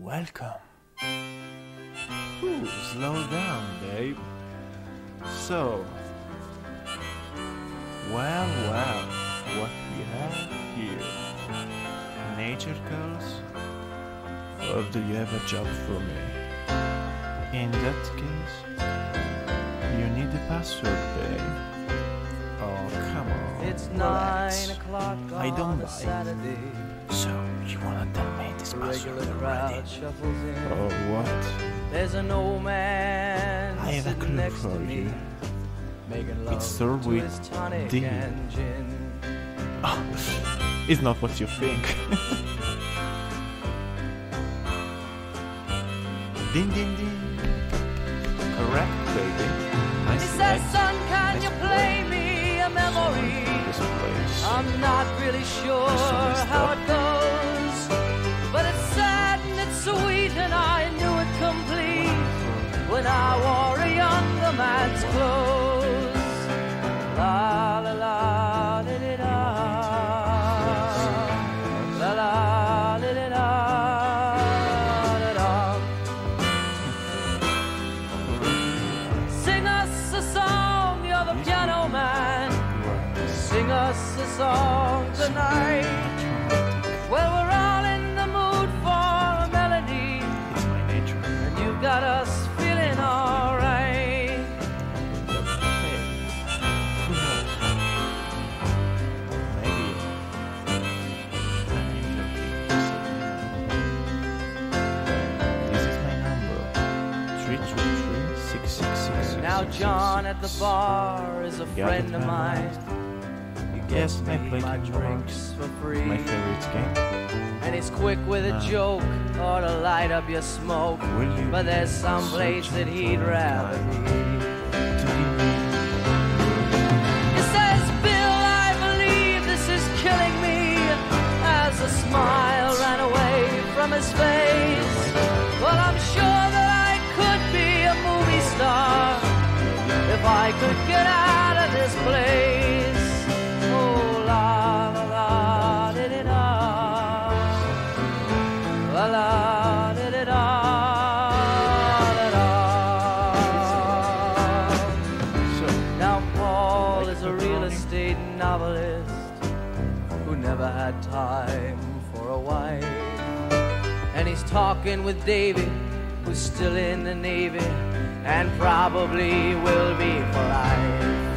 Welcome. Ooh, slow down, babe. So, well, well, what do we have here? Nature calls? Or do you have a job for me? In that case, you need a password, babe. Oh, come on. It's relax. nine o'clock I don't on a. Saturday. So, you wanna tell me this password regular already? crowd shuffles in. Oh, what? There's an old man I have a sitting clue next for to me, you. making love It's served with his tonic D. and gin. Oh, it's not what you think. ding ding ding. Correct, baby. He Nice says, legs. "Son, can Nice you play. play me a memory?" I'm not really sure how it goes, sweet, and I knew it complete when I wore a younger man's clothes. La at the bar is a friend of mine. He Yes, I play my drinks for free. My favorite game. And he's quick with a Ah. joke or to light up your smoke. You But there's some place that he'd rather be. to give me He says, Bill, I believe this is killing me. As a smile ran away from his face. Well, I'm I could get out of this place. Oh, la la la. La la Now Paul is a real estate novelist who never had time for a wife. And he's talking with David, who's still in the Navy and probably will be for life.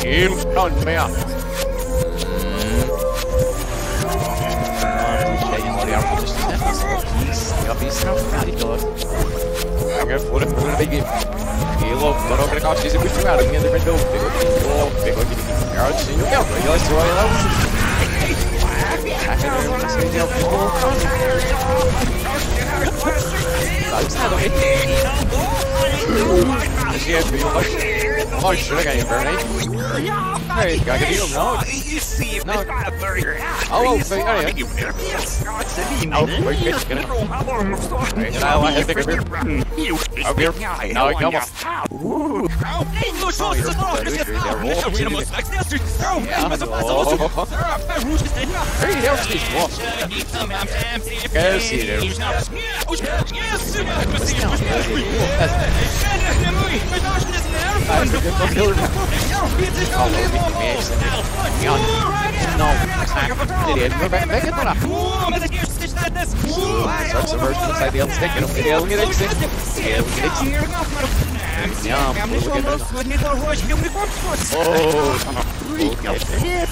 Shield on me up. Ja, visst har jag färdigt då. Jag får det på det bygget. Kilo, but I'm gonna cost you a good amount of me in the window. Big old big old big old big old seen you go. You guys throw it out. I can never say you people. That's not okay. Is he actually much? Oh, should I get you, Bernie? Hey, gotta get you no. No. Oh, oh, but yeah, yeah. Oh, wait, wait, get it. Wait, and I like to a beer. Up here. Now I come off. Oh, you're pathetic. Yeah, oh. Hey, there's these walls. Oh, stick, and okay,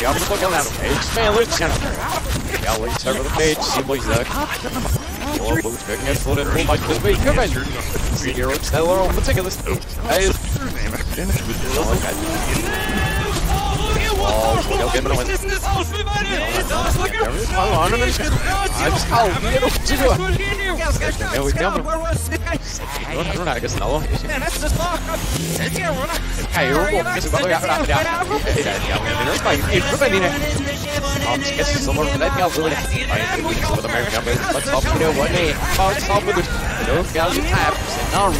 yeah, look at that stick. Yeah, look at that Yeah, look at that. Oh, okay. Right here, look at this. Oh, this is Non è che stavo. Eh, io ho si guarda la la. Eh, dai, non fai il problema Um, guess someone from that gal doing it. I am the weeks with American but let's hop with one day. Let's hop with it. No gal you have. No,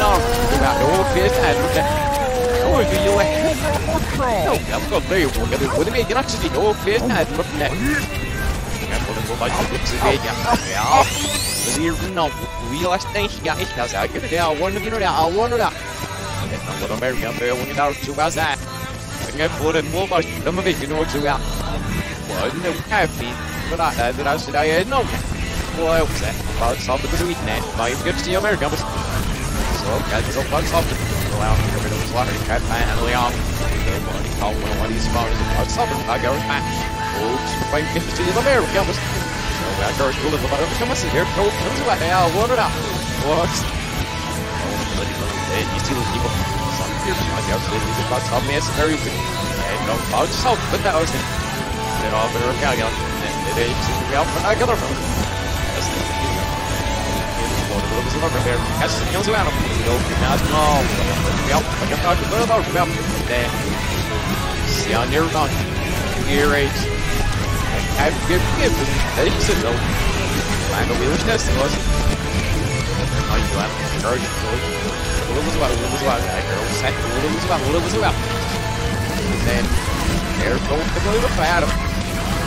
no, you got no fit and Oh, if you No, I'm gonna be we're gonna with me. You're not just no fit and look at Jag får den gå bara till vägen. Ja. Det är no. We last. Det är one of you know. I wonder. I'm gonna him. I'm gonna two hours that. Jag får den gå bara. De vet ju nog så ja. Vad nu kaffe. Men där där där så där är no. Well, jag säger. Bara så på det vittne. Bara inte gött till Amerika. Så kan det så bara så. Go out and get the water. Cut man and Leon. Nobody call one of these spots. Bara så. I go back. Oops, vai get to the America. So I go to the bottom. Come on, here. Go. To it. Yeah, what it up. What? You see those people. Some here. I got to leave the box. I'm mess very good. And no box. So, but that was it. It ain't to be out for there. Has some kills around him. Oh, you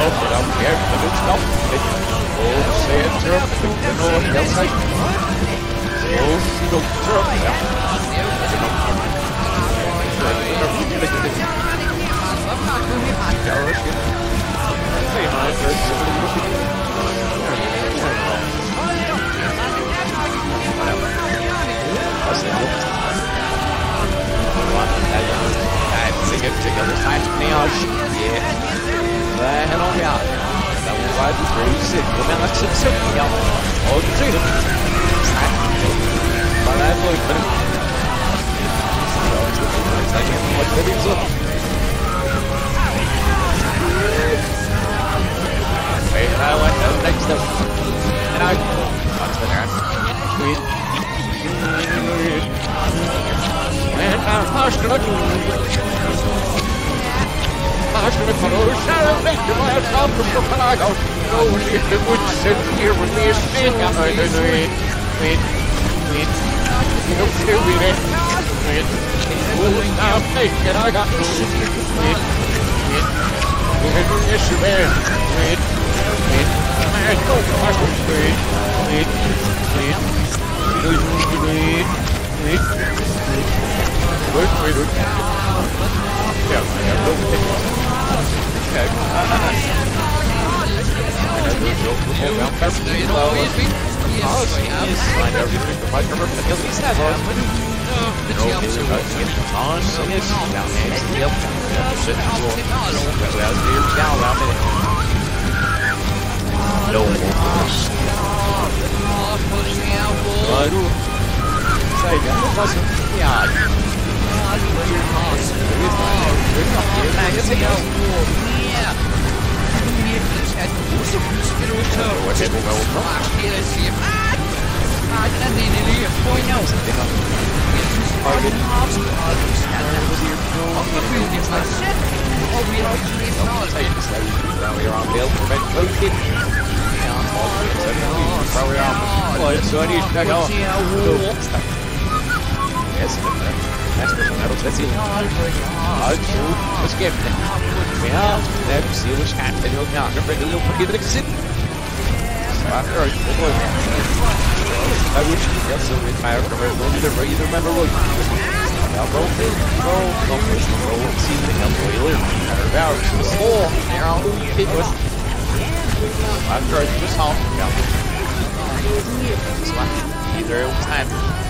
loop en dan juist de voetstap. görevsiz. Bunun açıkçası yapmıyor. Oyuncuyum. Sen bana hep oyunlarım. I went to the next step. And I passion with her own shadow, make you my shop from your palago. No, she's the woods sit here with me, sing out of the It. Wait, wait, you know, she will it. Wait, who's now taking I got to sit here. Wait, wait, wait, yes, you may. Wait, wait, I don't know, I should wait, wait, wait, wait, wait, wait, Nicht, Yeah. god! Well, so I need to check out. Erstlinger. Erstlinger, altså, og skjebne. Ja, det er jo hvor kjært det er jo kjære, for det er jo på kjære sin. Svært røyk på dår. I wish you get so retired from her, don't remember, you remember what Now go big, go, go fish, go, see the hell, go, you live, matter of hours, the soul, narrow, you did what? Smash røyk på sound, ja. Either it was time.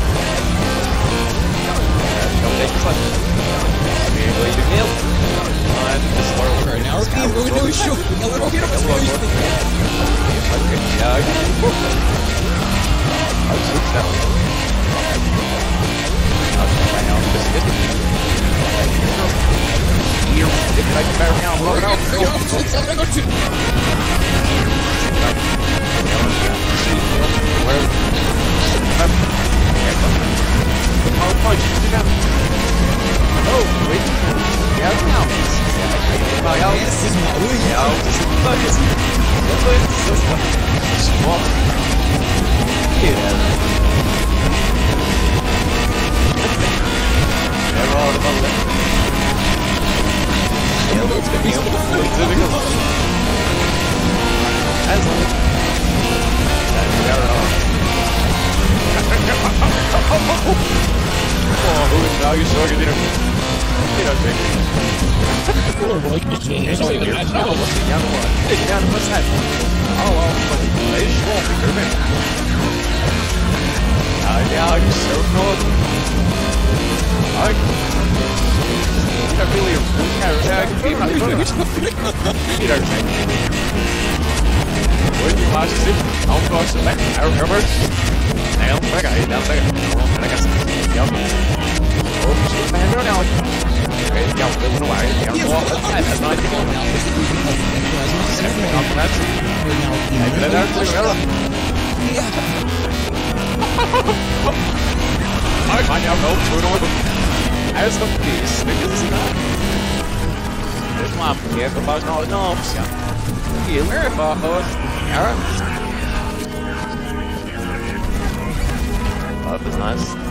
Nice punch. Way to nail. I'm just world right now. We're being really doing show. A little bit of a Yeah, I can. I was hooked that way. I was right now. I'm just hitting you. You did like a better now. Look out. I'm going to. There's only the match. No. Down one. Down what's that? Oh, well, but they just won't be moving. Oh, yeah, I'm so northern. I... You don't really... You don't make Would you pass it? I'll go select our herbers. Now, I got it. Now, I got it. I got it. Yep. Ủa, mày nó đâu? Cái chồng tôi nó quậy, chồng quá ít hay là nói chứ không nhau. Không hết. Để đó, tôi đó rồi. Hỏi bạn nhau đủ, tôi nói. Alles kommt dies, wir wissen es Das Love is nice.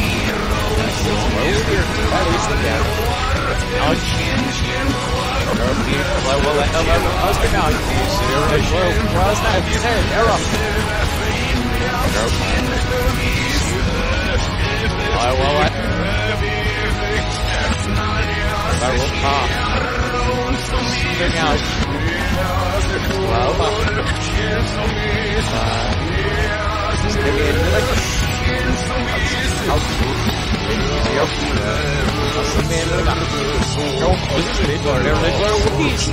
I'll 行，我身边那个，让我跑出去一段，让我一起吃。